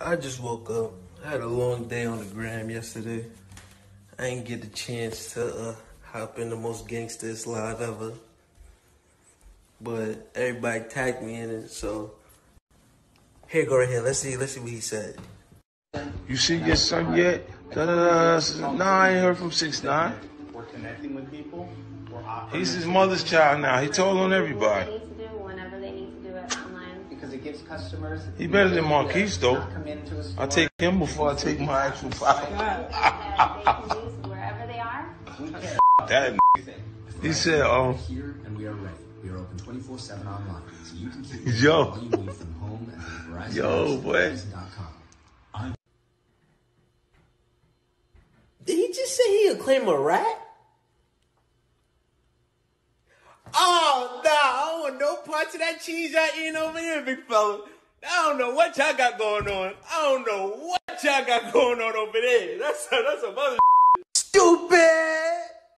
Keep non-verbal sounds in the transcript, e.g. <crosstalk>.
I just woke up. I had a long day on the gram yesterday. I didn't get the chance to uh, hop in the most gangsters live ever. But everybody tagged me in it, so here go right here. Let's see, let's see what he said. You see your son yet? Da, da, da. Nah, I ain't heard from six nine. We're connecting with people. He's his mother's child now. He told on everybody. They need to do whenever they need to do it online. Because it gives customers. He better than Marquise though. Not come into a store. I take him before I take my actual file. <laughs> That they can use wherever they are. That he said, um, here and we are ready. We are open 24-7 online, so you can keep Yo. all you need from home and from Verizon. Yo, boy. Did he just say he would claim a rat? Oh, nah, I don't want no parts of that cheese y'all eating over here, big fella. I don't know what y'all got going on. I don't know what y'all got going on over there. That's that's a mother stupid.